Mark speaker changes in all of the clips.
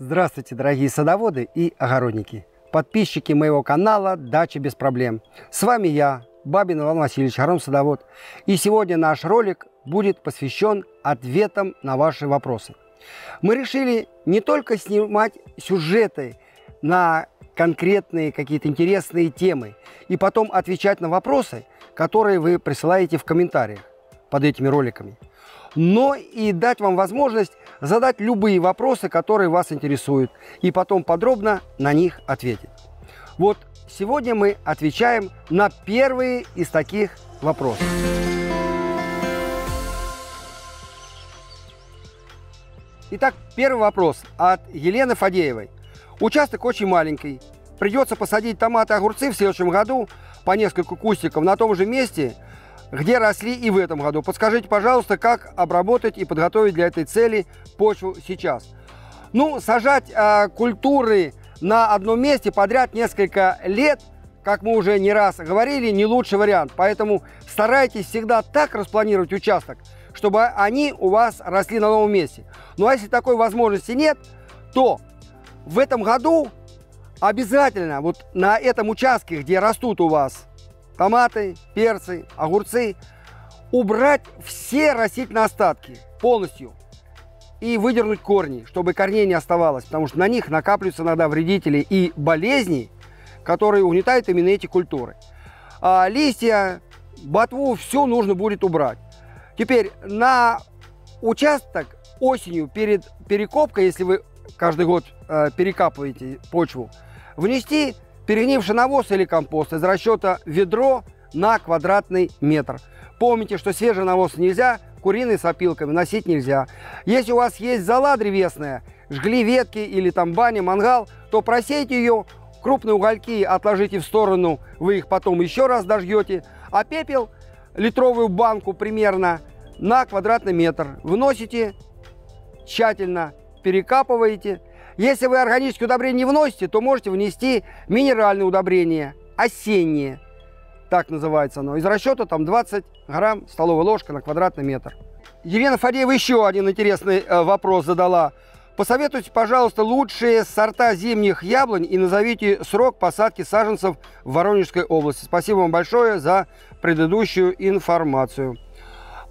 Speaker 1: Здравствуйте, дорогие садоводы и огородники, подписчики моего канала «Дача без проблем». С вами я, Бабин Иван Васильевич, агроном-садовод. И сегодня наш ролик будет посвящен ответам на ваши вопросы. Мы решили не только снимать сюжеты на конкретные какие-то интересные темы и потом отвечать на вопросы, которые вы присылаете в комментариях под этими роликами, но и дать вам возможность задать любые вопросы, которые вас интересуют, и потом подробно на них ответить. Вот сегодня мы отвечаем на первые из таких вопросов. Итак, первый вопрос от Елены Фадеевой. Участок очень маленький. Придется посадить томаты и огурцы в следующем году по несколько кустиков на том же месте – где росли и в этом году. Подскажите, пожалуйста, как обработать и подготовить для этой цели почву сейчас. Ну, сажать э, культуры на одном месте подряд несколько лет, как мы уже не раз говорили, не лучший вариант. Поэтому старайтесь всегда так распланировать участок, чтобы они у вас росли на новом месте. Ну а если такой возможности нет, то в этом году обязательно вот на этом участке, где растут у вас томаты, перцы, огурцы, убрать все растительные остатки полностью и выдернуть корни, чтобы корней не оставалось, потому что на них накапливаются иногда вредители и болезни, которые угнетают именно эти культуры. А листья, ботву, все нужно будет убрать. Теперь на участок осенью перед перекопкой, если вы каждый год э, перекапываете почву, внести Перегнивший навоз или компост из расчета ведро на квадратный метр. Помните, что свежий навоз нельзя, куриный с опилками носить нельзя. Если у вас есть зола древесная, жгли ветки или там баня, мангал, то просейте ее, крупные угольки отложите в сторону, вы их потом еще раз дожгете, а пепел, литровую банку примерно на квадратный метр, выносите тщательно, перекапываете, если вы органические удобрения не вносите, то можете внести минеральные удобрения, осенние, так называется оно. Из расчета там 20 грамм столовая ложка на квадратный метр. Елена Фадеева еще один интересный э, вопрос задала. Посоветуйте, пожалуйста, лучшие сорта зимних яблонь и назовите срок посадки саженцев в Воронежской области. Спасибо вам большое за предыдущую информацию.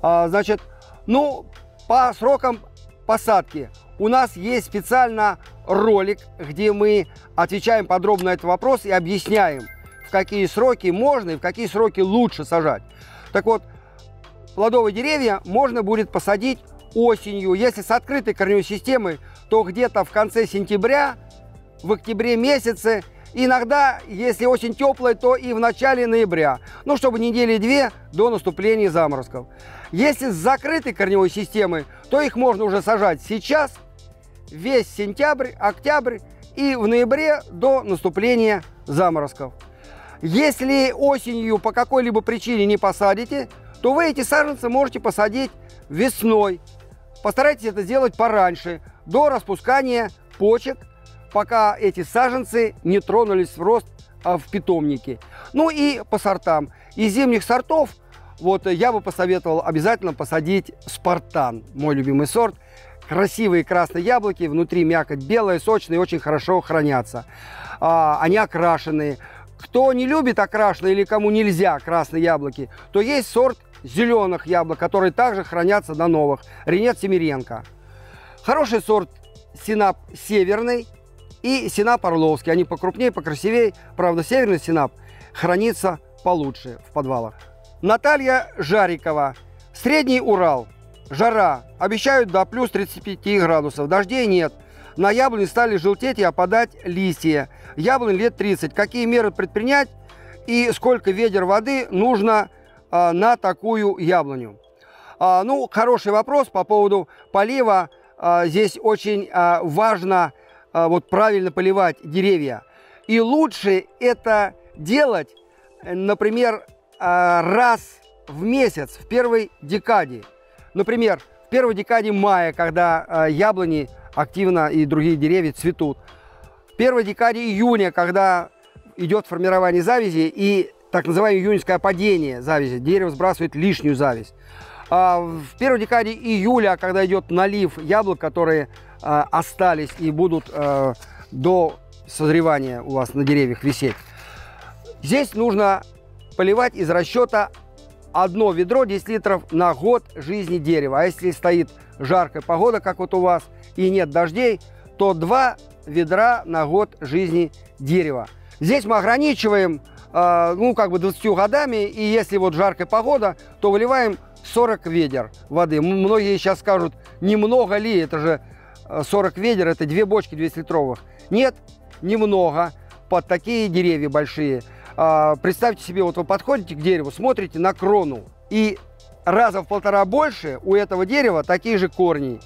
Speaker 1: А, значит, ну, по срокам посадки у нас есть специально ролик, где мы отвечаем подробно на этот вопрос и объясняем, в какие сроки можно и в какие сроки лучше сажать. Так вот, плодовые деревья можно будет посадить осенью. Если с открытой корневой системой, то где-то в конце сентября, в октябре месяце, иногда, если очень теплая, то и в начале ноября. Ну, чтобы недели две до наступления заморозков. Если с закрытой корневой системой, то их можно уже сажать сейчас – весь сентябрь, октябрь и в ноябре до наступления заморозков. Если осенью по какой-либо причине не посадите, то вы эти саженцы можете посадить весной. Постарайтесь это сделать пораньше, до распускания почек, пока эти саженцы не тронулись в рост а, в питомнике. Ну и по сортам. Из зимних сортов вот я бы посоветовал обязательно посадить спартан, мой любимый сорт – красивые красные яблоки, внутри мякоть белая, сочная, очень хорошо хранятся. А, они окрашенные. Кто не любит окрашенные или кому нельзя красные яблоки, то есть сорт зеленых яблок, которые также хранятся на новых. Ренет Семиренко. Хороший сорт Синап северный и Синап орловский. Они покрупнее, покрасивее. Правда, северный Синап хранится получше в подвалах. Наталья Жарикова. Средний Урал. Жара. Обещают до плюс 35 градусов. Дождей нет. На яблони стали желтеть и опадать листья. Яблонь лет 30. Какие меры предпринять и сколько ведер воды нужно а, на такую яблоню? А, ну, хороший вопрос по поводу полива. А, здесь очень а, важно а, вот правильно поливать деревья. И лучше это делать, например, а, раз в месяц, в первой декаде. Например, в первой декаде мая, когда э, яблони активно и другие деревья цветут. В первой декаде июня, когда идет формирование завязи и так называемое июньское падение завязи. Дерево сбрасывает лишнюю зависть. А в первой декаде июля, когда идет налив яблок, которые э, остались и будут э, до созревания у вас на деревьях висеть. Здесь нужно поливать из расчета одно ведро 10 литров на год жизни дерева. А если стоит жаркая погода, как вот у вас, и нет дождей, то два ведра на год жизни дерева. Здесь мы ограничиваем, э, ну, как бы 20 годами, и если вот жаркая погода, то выливаем 40 ведер воды. Многие сейчас скажут, немного ли, это же 40 ведер, это две бочки 200-литровых. Нет, немного под такие деревья большие. А, представьте себе, вот вы подходите к дереву, смотрите на крону, и раза в полтора больше у этого дерева такие же корни.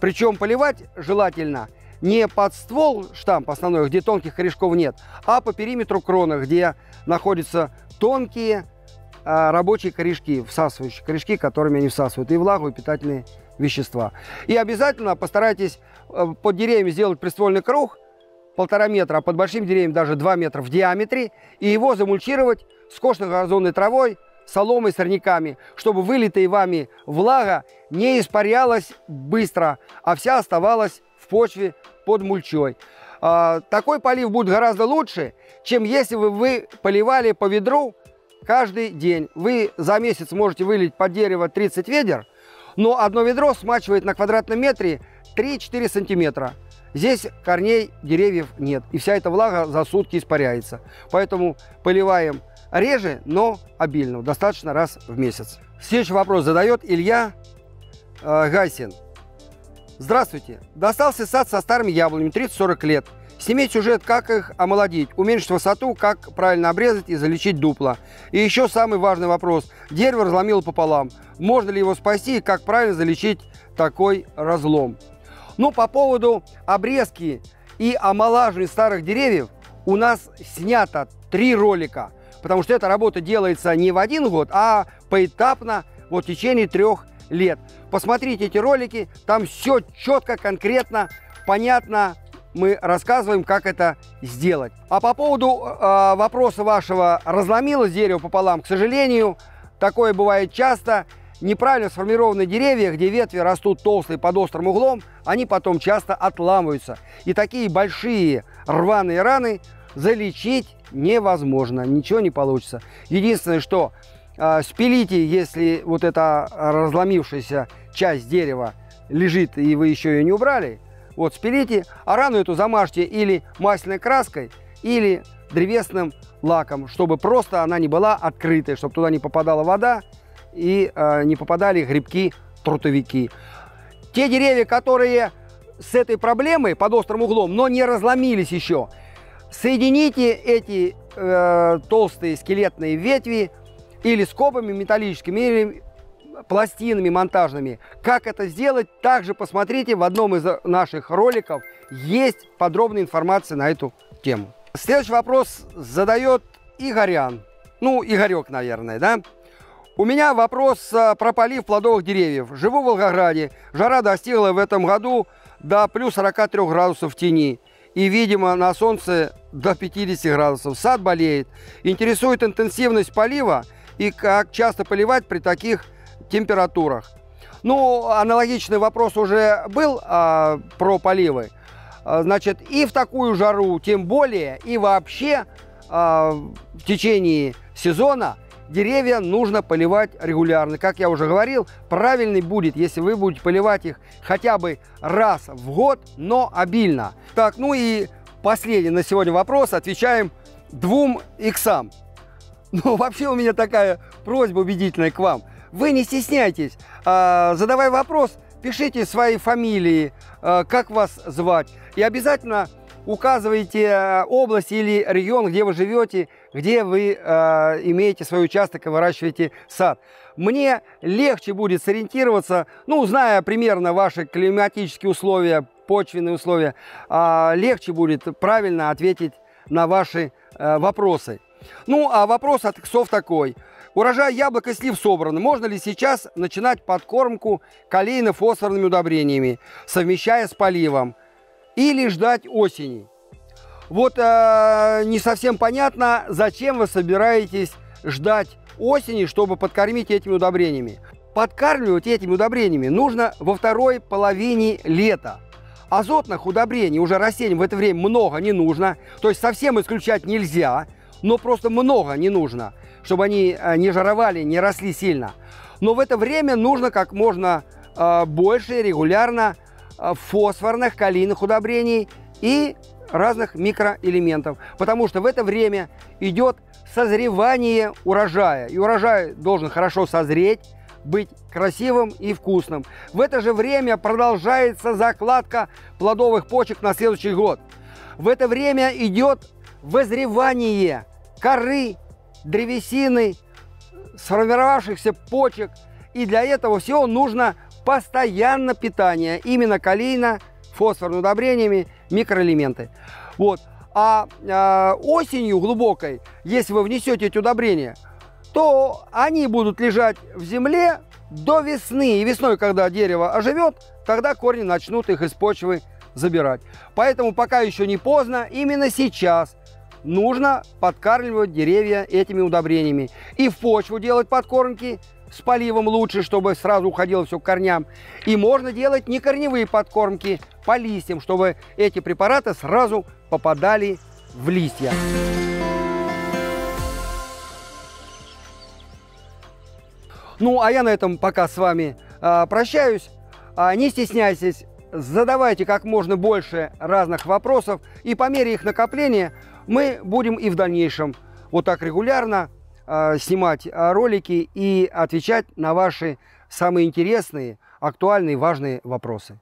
Speaker 1: Причем поливать желательно не под ствол штамп основной, где тонких корешков нет, а по периметру крона, где находятся тонкие а, рабочие корешки, всасывающие корешки, которыми они всасывают и влагу, и питательные вещества. И обязательно постарайтесь э, под деревьями сделать приствольный круг, полтора метра, а под большим деревьям даже 2 метра в диаметре, и его замульчировать скошенной газонной травой, соломой, сорняками, чтобы вылитая вами влага не испарялась быстро, а вся оставалась в почве под мульчой. А, такой полив будет гораздо лучше, чем если бы вы поливали по ведру каждый день. Вы за месяц можете вылить под дерево 30 ведер, но одно ведро смачивает на квадратном метре 3-4 сантиметра. Здесь корней деревьев нет, и вся эта влага за сутки испаряется. Поэтому поливаем реже, но обильно, достаточно раз в месяц. Следующий вопрос задает Илья э, Гайсин. Здравствуйте. Достался сад со старыми яблонями, 30-40 лет. Снимить сюжет, как их омолодить, уменьшить высоту, как правильно обрезать и залечить дупло. И еще самый важный вопрос. Дерево разломило пополам. Можно ли его спасти и как правильно залечить такой разлом? Ну, по поводу обрезки и омолаживания старых деревьев у нас снято три ролика, потому что эта работа делается не в один год, а поэтапно, вот в течение трех лет. Посмотрите эти ролики, там все четко, конкретно, понятно, мы рассказываем, как это сделать. А по поводу э, вопроса вашего, разломилось дерево пополам, к сожалению, такое бывает часто неправильно сформированные деревья, где ветви растут толстые под острым углом, они потом часто отламываются. И такие большие рваные раны залечить невозможно, ничего не получится. Единственное, что э, спилите, если вот эта разломившаяся часть дерева лежит и вы еще ее не убрали, вот спилите, а рану эту замажьте или масляной краской, или древесным лаком, чтобы просто она не была открытой, чтобы туда не попадала вода и э, не попадали грибки-трутовики. Те деревья, которые с этой проблемой под острым углом, но не разломились еще, соедините эти э, толстые скелетные ветви или скобами металлическими, или пластинами монтажными. Как это сделать, также посмотрите в одном из наших роликов. Есть подробная информация на эту тему. Следующий вопрос задает Игорян. Ну, Игорек, наверное, да? У меня вопрос а, про полив плодовых деревьев. Живу в Волгограде. Жара достигла в этом году до плюс 43 градусов в тени. И, видимо, на солнце до 50 градусов. Сад болеет. Интересует интенсивность полива и как часто поливать при таких температурах. Ну, аналогичный вопрос уже был а, про поливы. А, значит, и в такую жару, тем более, и вообще а, в течение сезона – деревья нужно поливать регулярно. Как я уже говорил, правильный будет, если вы будете поливать их хотя бы раз в год, но обильно. Так, ну и последний на сегодня вопрос. Отвечаем двум иксам. Ну, вообще у меня такая просьба убедительная к вам. Вы не стесняйтесь, а, задавай вопрос, пишите свои фамилии, а, как вас звать. И обязательно указывайте э, область или регион, где вы живете, где вы э, имеете свой участок и выращиваете сад. Мне легче будет сориентироваться, ну, зная примерно ваши климатические условия, почвенные условия, э, легче будет правильно ответить на ваши э, вопросы. Ну, а вопрос от иксов такой. Урожай яблок и слив собран. Можно ли сейчас начинать подкормку калийно-фосфорными удобрениями, совмещая с поливом? или ждать осени. Вот э, не совсем понятно, зачем вы собираетесь ждать осени, чтобы подкормить этими удобрениями. Подкармливать этими удобрениями нужно во второй половине лета. Азотных удобрений уже растениям в это время много не нужно. То есть совсем исключать нельзя, но просто много не нужно, чтобы они э, не жаровали, не росли сильно. Но в это время нужно как можно э, больше регулярно э, фосфорных, калийных удобрений и разных микроэлементов. Потому что в это время идет созревание урожая. И урожай должен хорошо созреть, быть красивым и вкусным. В это же время продолжается закладка плодовых почек на следующий год. В это время идет вызревание коры, древесины, сформировавшихся почек. И для этого всего нужно постоянно питание, именно калийно, фосфорными удобрениями, микроэлементы. Вот. А э, осенью глубокой, если вы внесете эти удобрения, то они будут лежать в земле до весны. И весной, когда дерево оживет, тогда корни начнут их из почвы забирать. Поэтому пока еще не поздно, именно сейчас нужно подкармливать деревья этими удобрениями. И в почву делать подкормки с поливом лучше, чтобы сразу уходило все к корням. И можно делать не корневые подкормки по листьям, чтобы эти препараты сразу попадали в листья. Ну, а я на этом пока с вами э, прощаюсь. А, не стесняйтесь, задавайте как можно больше разных вопросов, и по мере их накопления мы будем и в дальнейшем вот так регулярно э, снимать ролики и отвечать на ваши самые интересные, актуальные, важные вопросы.